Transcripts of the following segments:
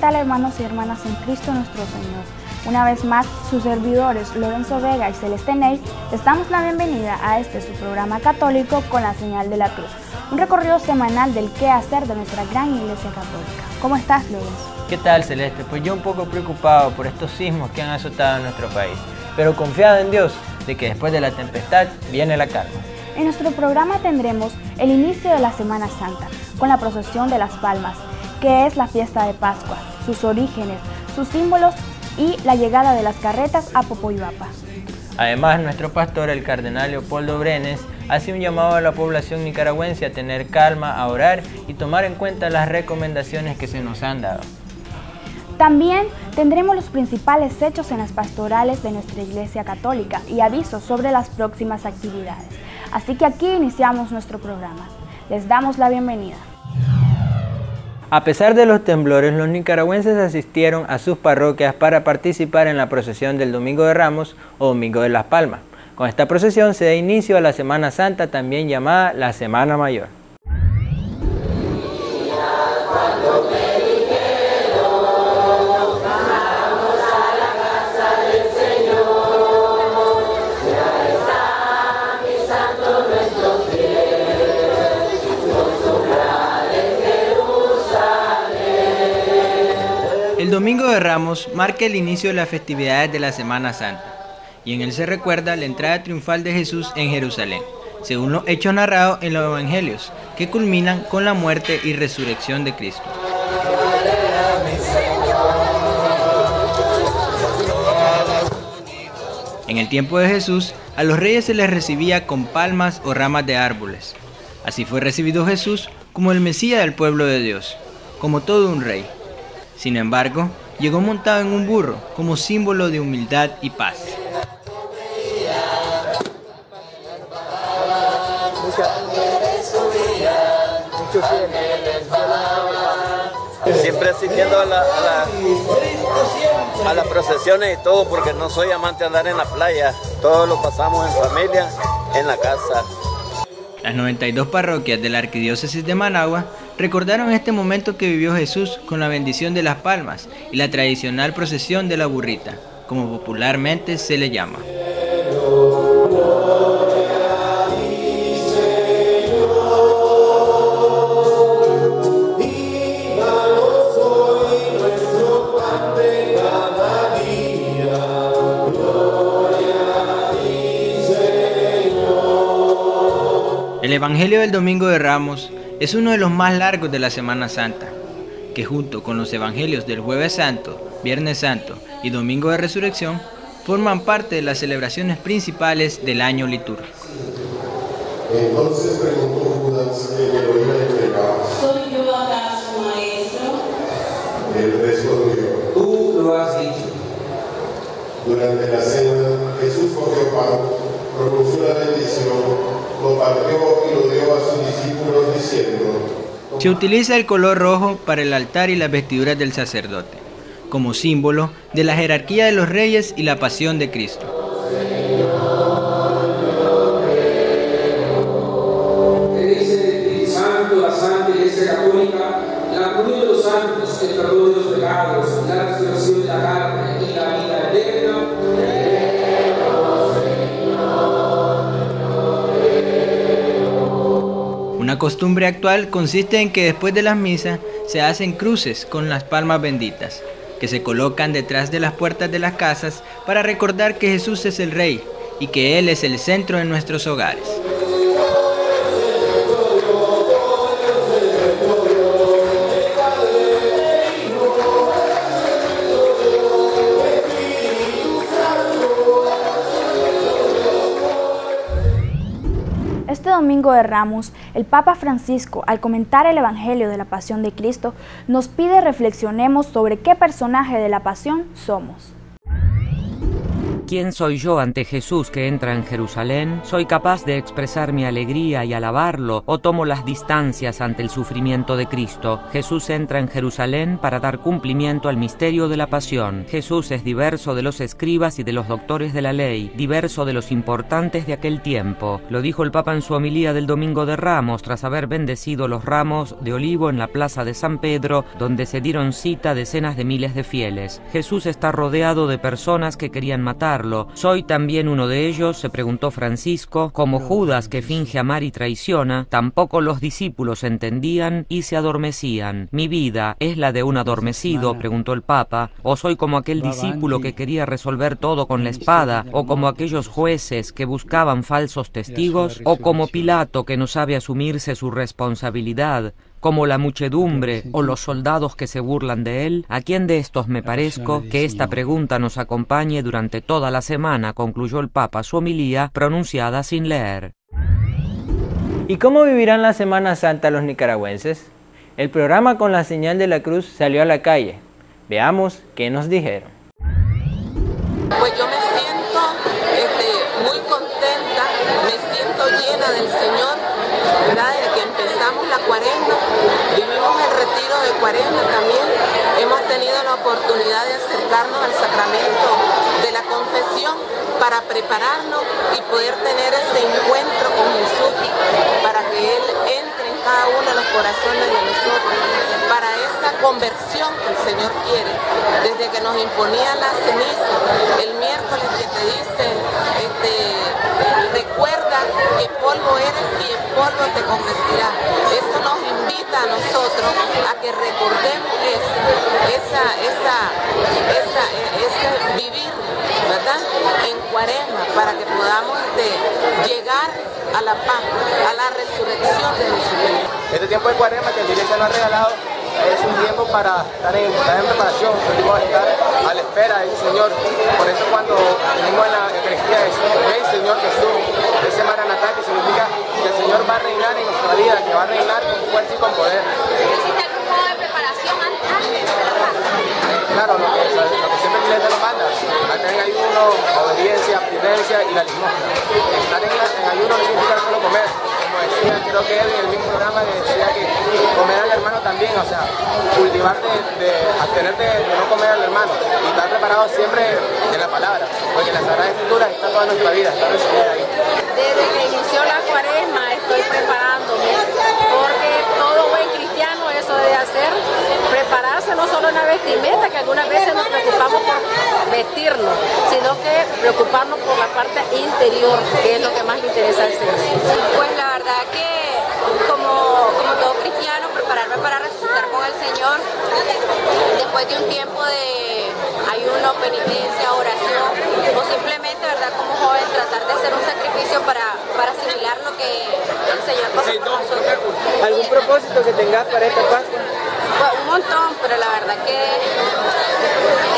tal hermanos y hermanas en Cristo nuestro Señor? Una vez más, sus servidores Lorenzo Vega y Celeste Ney les damos la bienvenida a este su programa católico con la señal de la cruz, un recorrido semanal del qué hacer de nuestra gran iglesia católica. ¿Cómo estás, Lorenzo? ¿Qué tal, Celeste? Pues yo un poco preocupado por estos sismos que han azotado en nuestro país, pero confiado en Dios de que después de la tempestad viene la calma. En nuestro programa tendremos el inicio de la Semana Santa, con la procesión de las palmas, que es la fiesta de Pascua, sus orígenes, sus símbolos y la llegada de las carretas a Popoyuapa. Además, nuestro pastor, el cardenal Leopoldo Brenes, hace un llamado a la población nicaragüense a tener calma, a orar y tomar en cuenta las recomendaciones que se nos han dado. También tendremos los principales hechos en las pastorales de nuestra Iglesia Católica y avisos sobre las próximas actividades. Así que aquí iniciamos nuestro programa. Les damos la bienvenida. A pesar de los temblores, los nicaragüenses asistieron a sus parroquias para participar en la procesión del Domingo de Ramos o Domingo de las Palmas. Con esta procesión se da inicio a la Semana Santa, también llamada la Semana Mayor. Marca el inicio de las festividades de la Semana Santa y en él se recuerda la entrada triunfal de Jesús en Jerusalén, según los hechos narrados en los Evangelios, que culminan con la muerte y resurrección de Cristo. En el tiempo de Jesús, a los reyes se les recibía con palmas o ramas de árboles. Así fue recibido Jesús como el Mesías del pueblo de Dios, como todo un rey. Sin embargo, llegó montado en un burro como símbolo de humildad y paz. Siempre asistiendo a, la, a, las procesiones y todo, porque no soy amante de andar en la playa. Todos lo pasamos en familia, en la casa. Las 92 parroquias de la Arquidiócesis de Managua recordaron este momento que vivió Jesús con la bendición de las palmas y la tradicional procesión de la burrita, como popularmente se le llama. El Evangelio del Domingo de Ramos es uno de los más largos de la Semana Santa, que junto con los Evangelios del Jueves Santo, Viernes Santo y Domingo de Resurrección forman parte de las celebraciones principales del año litúrgico. Entonces preguntó Judas que lo iba a entregar. ¿Soy yo acaso, maestro? Él respondió. Tú lo has dicho. Durante la cena, Jesús cogió pan, pronunció la bendición Se utiliza el color rojo para el altar y las vestiduras del sacerdote, como símbolo de la jerarquía de los reyes y la pasión de Cristo. Costumbre actual consiste en que después de las misas se hacen cruces con las palmas benditas, que se colocan detrás de las puertas de las casas para recordar que Jesús es el Rey y que Él es el centro de nuestros hogares. Domingo de Ramos, el Papa Francisco, al comentar el Evangelio de la Pasión de Cristo, nos pide reflexionemos sobre qué personaje de la Pasión somos. ¿Quién soy yo ante Jesús que entra en Jerusalén? ¿Soy capaz de expresar mi alegría y alabarlo o tomo las distancias ante el sufrimiento de Cristo? Jesús entra en Jerusalén para dar cumplimiento al misterio de la pasión. Jesús es diverso de los escribas y de los doctores de la ley, diverso de los importantes de aquel tiempo. Lo dijo el Papa en su homilía del Domingo de Ramos tras haber bendecido los ramos de olivo en la plaza de San Pedro, donde se dieron cita decenas de miles de fieles. Jesús está rodeado de personas que querían matar ¿Soy también uno de ellos? se preguntó Francisco. Como Judas que finge amar y traiciona, tampoco los discípulos entendían y se adormecían. ¿Mi vida es la de un adormecido? preguntó el Papa. ¿O soy como aquel discípulo que quería resolver todo con la espada? ¿O como aquellos jueces que buscaban falsos testigos? ¿O como Pilato que no sabe asumirse su responsabilidad? Como la muchedumbre o los soldados que se burlan de él? ¿A quién de estos me parezco? Que esta pregunta nos acompañe durante toda la semana, concluyó el Papa su homilía pronunciada sin leer. ¿Y cómo vivirán la Semana Santa los nicaragüenses? El programa con la señal de la cruz salió a la calle. Veamos qué nos dijeron. Pues yo me siento este, muy contenta, me siento llena del Señor, ¿verdad? Desde que empezamos la cuarenta, vivimos el también, hemos tenido la oportunidad de acercarnos al sacramento de la confesión para prepararnos y poder tener ese encuentro con Jesús, para que Él entre en cada uno de los corazones de nosotros, para esa conversión que el Señor quiere, desde que nos imponía la ceniza, el miércoles que te dice, este, recuerda que polvo eres y el polvo te convertirá. A nosotros a que recordemos eso, esa, esa, esa, vivir, ¿verdad? En cuaresma, para que podamos este, llegar a la paz, a la resurrección de Jesucristo. Este tiempo de cuaresma que el iglesia nos ha regalado es un tiempo para estar en, estar en preparación, a estar a la espera del Señor. Por eso cuando venimos en la Eucaristía decimos, Señor Jesús, ese Maranatá que significa que el Señor va a reinar en nuestra vida, que va a reinar con fuerza y con poder. ¿Existe algún modo de preparación antes de la Claro, lo que, lo que siempre el cliente nos manda, estar en ayuno, obediencia, abstinencia y la limosna. Estar en, en ayuno no significa solo comer, como decía, creo que él en el mismo programa decía que comer al hermano también, o sea, cultivarte de, abstenerte de no comer al hermano y estar preparado siempre en la palabra, porque la Sagrada Escritura está toda nuestra vida, está resumida ahí. Desde que inició la cuaresma estoy preparándome, porque todo buen cristiano eso debe hacer, prepararse no solo en la vestimenta, que algunas veces nos preocupamos por vestirnos, sino que preocuparnos por la parte interior, que es lo que más le interesa al Señor. Pues la verdad que como, como todo cristiano, prepararme para resucitar con el Señor, después de un tiempo de ayuno, penitencia, oración, o simplemente, ¿verdad? Como joven, tratar de hacer un sacrificio para, para asimilar lo que el Señor pasa por nosotros. ¿Algún propósito que tengas para esta Pascua? Pues, un montón, pero la verdad que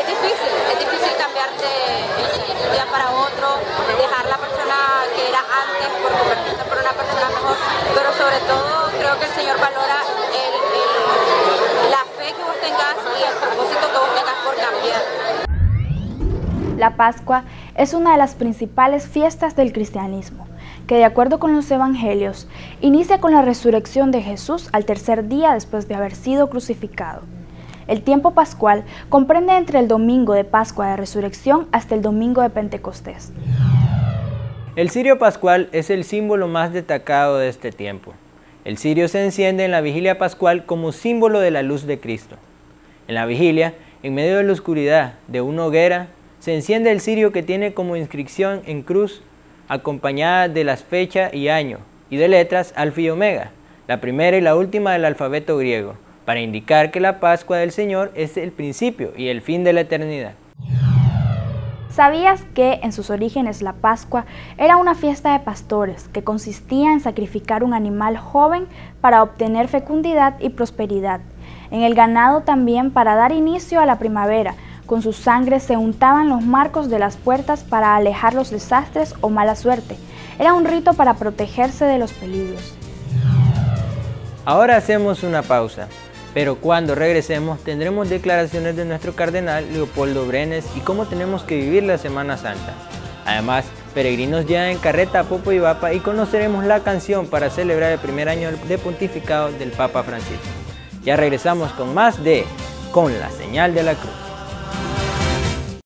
es difícil, es difícil cambiarte de un día para otro, dejar la persona que era antes por convertirte por una persona mejor, pero sobre todo creo que el Señor valora el, el, la fe que vos tengas y el propósito que vos tengas por cambiar. La Pascua es una de las principales fiestas del cristianismo, que de acuerdo con los evangelios, inicia con la resurrección de Jesús al tercer día después de haber sido crucificado. El tiempo pascual comprende entre el domingo de Pascua de Resurrección hasta el domingo de Pentecostés. El cirio pascual es el símbolo más destacado de este tiempo. El cirio se enciende en la vigilia pascual como símbolo de la luz de Cristo. En la vigilia, en medio de la oscuridad de una hoguera, se enciende el cirio que tiene como inscripción en cruz, acompañada de las fechas y año, y de letras alfa y omega, la primera y la última del alfabeto griego, para indicar que la Pascua del Señor es el principio y el fin de la eternidad. ¿Sabías que en sus orígenes la Pascua era una fiesta de pastores que consistía en sacrificar un animal joven para obtener fecundidad y prosperidad? En el ganado también para dar inicio a la primavera. Con su sangre se untaban los marcos de las puertas para alejar los desastres o mala suerte. Era un rito para protegerse de los peligros. Ahora hacemos una pausa. Pero cuando regresemos tendremos declaraciones de nuestro cardenal Leopoldo Brenes y cómo tenemos que vivir la Semana Santa. Además, peregrinos llegan en carreta a Popo y Vapa y conoceremos la canción para celebrar el primer año de pontificado del Papa Francisco. Ya regresamos con más de Con la señal de la cruz.